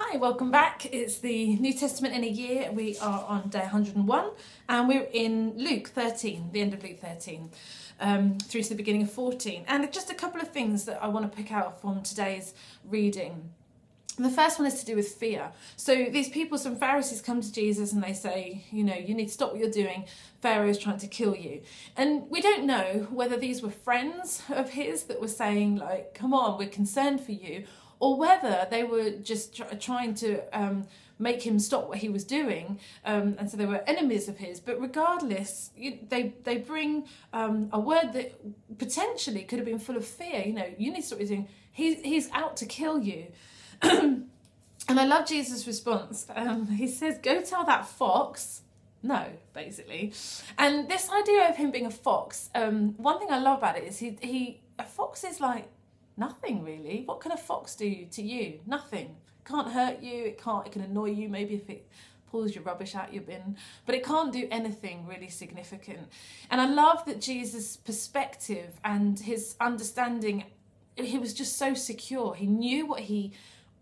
Hi, welcome back. It's the New Testament in a year. We are on day 101 and we're in Luke 13, the end of Luke 13, um, through to the beginning of 14. And just a couple of things that I want to pick out from today's reading. The first one is to do with fear. So these people, some Pharisees come to Jesus and they say, you know, you need to stop what you're doing. Pharaoh is trying to kill you. And we don't know whether these were friends of his that were saying, like, come on, we're concerned for you, or whether they were just tr- trying to um, make him stop what he was doing, um, and so they were enemies of his. But regardless, you, they they bring um, a word that potentially could have been full of fear. You know, you need to stop doing. He's he's out to kill you. and I love Jesus' response. Um, he says, "Go tell that fox." No, basically, and this idea of him being a fox. Um, one thing I love about it is he he a fox is like nothing really. What can a fox do to you? Nothing. can't hurt you. It can't. It can annoy you. Maybe if it pulls your rubbish out your bin, but it can't do anything really significant. And I love that Jesus' perspective and his understanding. He was just so secure. He knew what he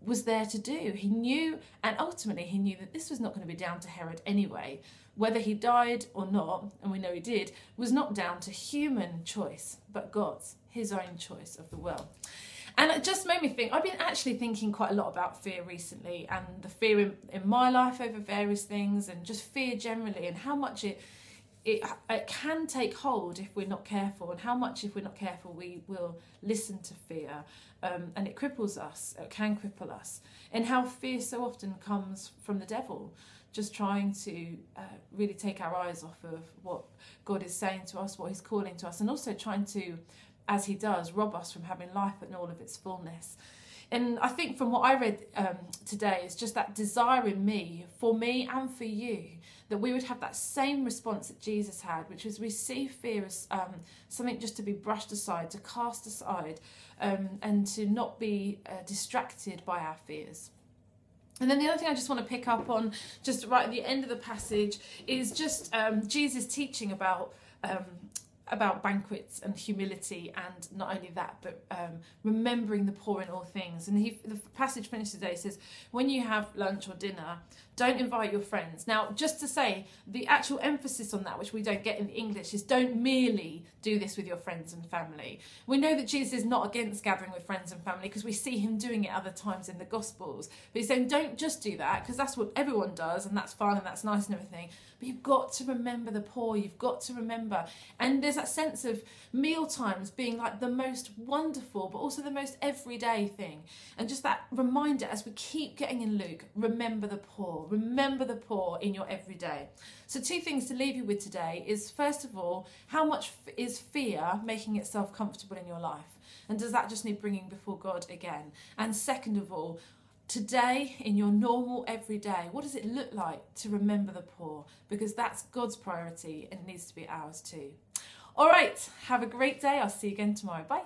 was there to do. He knew, and ultimately, he knew that this was not going to be down to Herod anyway. Whether he died or not, and we know he did, was not down to human choice, but God's, his own choice of the will. And it just made me think, I've been actually thinking quite a lot about fear recently and the fear in, in my life over various things and just fear generally and how much it it, it can take hold if we're not careful, and how much, if we're not careful, we will listen to fear, um, and it cripples us, it can cripple us, and how fear so often comes from the devil, just trying to uh, really take our eyes off of what God is saying to us, what He's calling to us, and also trying to, as He does, rob us from having life in all of its fullness. And I think from what I read um, today is just that desire in me, for me and for you, that we would have that same response that Jesus had, which was we see fear as um, something just to be brushed aside, to cast aside, um, and to not be uh, distracted by our fears. And then the other thing I just want to pick up on, just right at the end of the passage, is just um, Jesus teaching about um, about banquets and humility and not only that but um, remembering the poor in all things. And he, the passage finished today says when you have lunch or dinner don't invite your friends. Now just to say the actual emphasis on that which we don't get in english is don't merely do this with your friends and family. We know that jesus is not against gathering with friends and family because we see him doing it other times in the gospels. But he's saying don't just do that because that's what everyone does and that's fun and that's nice and everything. But you've got to remember the poor you've got to remember. And there's that sense of meal times being like the most wonderful, but also the most everyday thing. And just that reminder as we keep getting in Luke, remember the poor, remember the poor in your everyday. So, two things to leave you with today is first of all, how much is fear making itself comfortable in your life? And does that just need bringing before God again? And second of all, today in your normal everyday, what does it look like to remember the poor? Because that's God's priority and it needs to be ours too. All right, have a great day. I'll see you again tomorrow. Bye.